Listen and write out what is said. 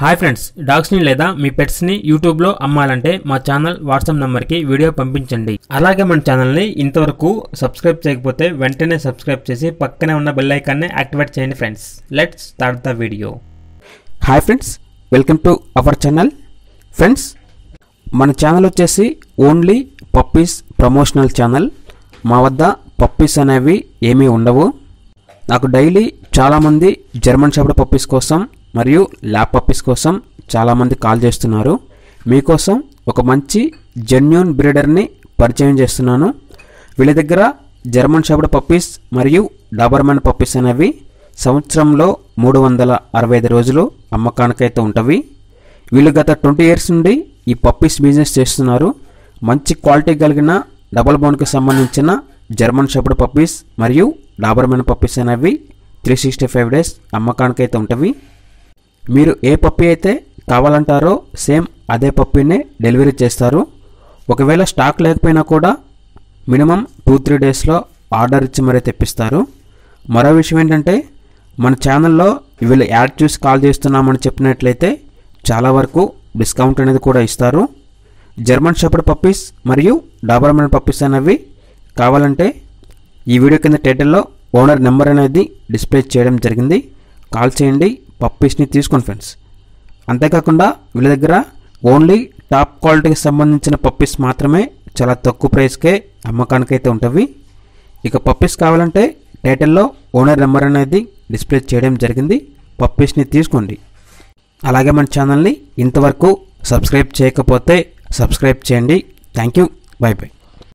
Hi friends డాగ్స్ని లేదా మీ పెట్స్ని యూట్యూబ్లో అమ్మాలంటే మా ఛానల్ వాట్సాప్ నెంబర్కి వీడియో పంపించండి. అలాగే మన ఛానల్ని ఇంతవరకు సబ్స్క్రైబ్ చేయకపోతే వెంటనే సబ్స్క్రైబ్ చేసి పక్కనే ఉన్న బెల్ ఐకాన్ని యాక్టివేట్ చేయండి friends let's start the video hi friends welcome to our channel friends మన ఛానల్ వచ్చేసి ఓన్లీ పప్పీస్ ప్రమోషనల్ ఛానల్ మా వద్ద పప్పీస్ అనేవి ఏమీ ఉండవు. నాకు డైలీ చాలామంది జర్మన్ షెపర్డ్ పప్పీస్ కోసం మరియు ల్యాబ్ పప్పీస్ కోసం చాలామంది కాల్ చేస్తున్నారు. మీకోసం ఒక మంచి జెన్యున్ బ్రీడర్ని పరిచయం చేస్తున్నాను. వీళ్ళ దగ్గర జర్మన్ షెపర్డ్ పప్పీస్ మరియు డాబర్మన్ పప్పీస్ అనేవి సంవత్సరంలో మూడు వందల అరవై ఐదు రోజులు అమ్మకానికైతే ఉంటవి. వీళ్ళు గత ట్వంటీ ఇయర్స్ నుండి ఈ పప్పీస్ బిజినెస్ చేస్తున్నారు. మంచి క్వాలిటీ కలిగిన డబల్ బోన్కి సంబంధించిన జర్మన్ షెపర్డ్ పప్పీస్ మరియు డాబర్మెన్ పప్పీస్ అనేవి త్రీ సిక్స్టీ ఫైవ్ డేస్ అమ్మకానికైతే ఉంటవి. మీరు ఏ పప్పి అయితే కావాలంటారో సేమ్ అదే పప్పినే డెలివరీ చేస్తారు. ఒకవేళ స్టాక్ లేకపోయినా కూడా మినిమం టూ త్రీ డేస్లో ఆర్డర్ ఇచ్చి మరీ తెప్పిస్తారు. మరో విషయం ఏంటంటే మన ఛానల్లో వీళ్ళు యాడ్ చూసి కాల్ చేస్తున్నామని చెప్పినట్లయితే చాలా వరకు డిస్కౌంట్ అనేది కూడా ఇస్తారు. జర్మన్ షెపర్డ్ పప్పీస్ మరియు డాబర్మెన్ పప్పీస్ అనేవి కావాలంటే ఈ వీడియో కింద టైటిల్లో ఓనర్ నెంబర్ అనేది డిస్ప్లే చేయడం జరిగింది. కాల్ చేయండి పప్పీస్ని తీసుకోండి ఫ్రెండ్స్. అంతేకాకుండా వీళ్ళ దగ్గర ఓన్లీ టాప్ క్వాలిటీకి సంబంధించిన పప్పీస్ మాత్రమే చాలా తక్కువ ప్రైస్కే అమ్మకానికైతే ఉంటవి. ఇక పప్పీస్ కావాలంటే టైటిల్లో ఓనర్ నెంబర్ అనేది డిస్ప్లే చేయడం జరిగింది పప్పీస్ని తీసుకోండి. అలాగే మన ఛానల్ని ఇంతవరకు సబ్స్క్రైబ్ చేయకపోతే సబ్స్క్రైబ్ చేయండి. Thank you bye bye.